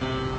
Bye.